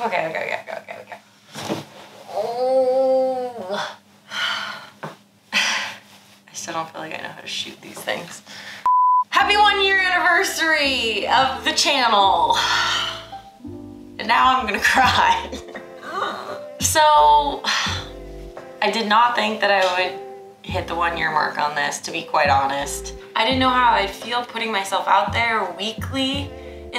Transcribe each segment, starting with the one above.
Okay, okay, okay, okay, okay. Oh. I still don't feel like I know how to shoot these things. Happy one year anniversary of the channel. And now I'm gonna cry. so, I did not think that I would hit the one year mark on this, to be quite honest. I didn't know how I'd feel putting myself out there weekly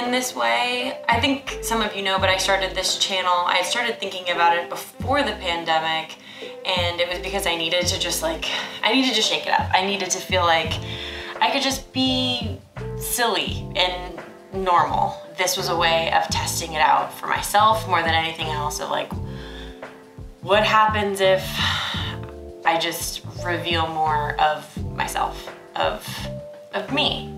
in this way. I think some of you know, but I started this channel, I started thinking about it before the pandemic and it was because I needed to just like, I needed to shake it up. I needed to feel like I could just be silly and normal. This was a way of testing it out for myself more than anything else of like, what happens if I just reveal more of myself, of, of me?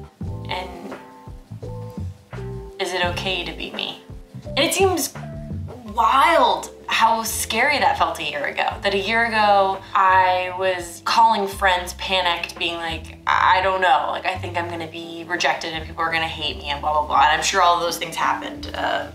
Okay to be me? And it seems wild how scary that felt a year ago. That a year ago, I was calling friends panicked, being like, I don't know, like I think I'm gonna be rejected and people are gonna hate me and blah, blah, blah. And I'm sure all those things happened. Uh,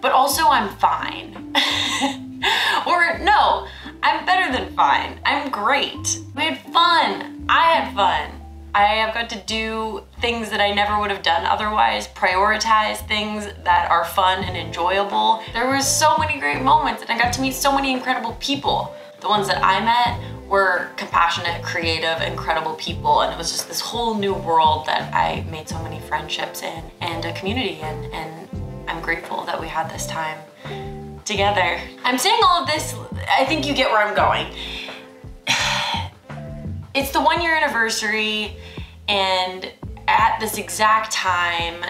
but also I'm fine. or no, I'm better than fine. I'm great. We had fun. I had fun. I have got to do things that I never would have done otherwise, prioritize things that are fun and enjoyable. There were so many great moments and I got to meet so many incredible people. The ones that I met were compassionate, creative, incredible people and it was just this whole new world that I made so many friendships in and a community in and I'm grateful that we had this time together. I'm saying all of this, I think you get where I'm going. It's the one year anniversary and at this exact time,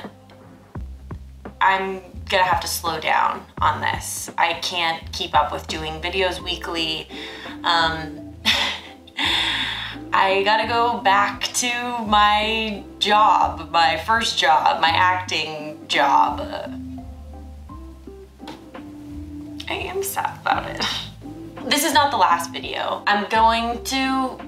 I'm gonna have to slow down on this. I can't keep up with doing videos weekly. Um, I gotta go back to my job, my first job, my acting job. I am sad about it. This is not the last video. I'm going to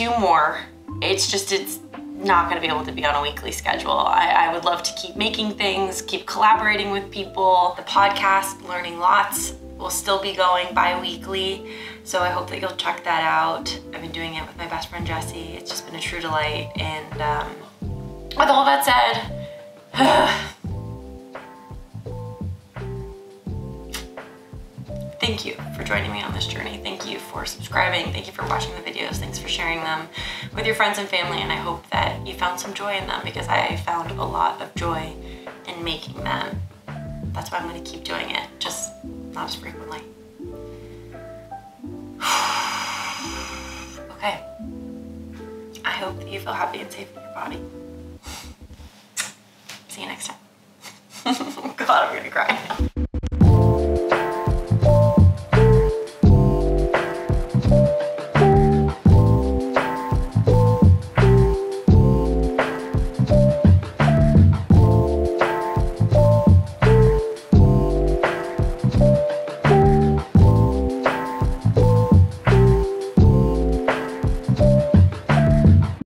do more. It's just, it's not gonna be able to be on a weekly schedule. I, I, would love to keep making things, keep collaborating with people. The podcast, Learning Lots, will still be going bi-weekly. So I hope that you'll check that out. I've been doing it with my best friend Jessie. It's just been a true delight. And um, with all that said, thank you for joining me on this journey. Thank you for subscribing. Thank you for watching the videos. Thanks for sharing them with your friends and family. And I hope that you found some joy in them because I found a lot of joy in making them. That's why I'm gonna keep doing it, just not as frequently. okay. I hope that you feel happy and safe in your body. See you next time. God, I'm gonna cry.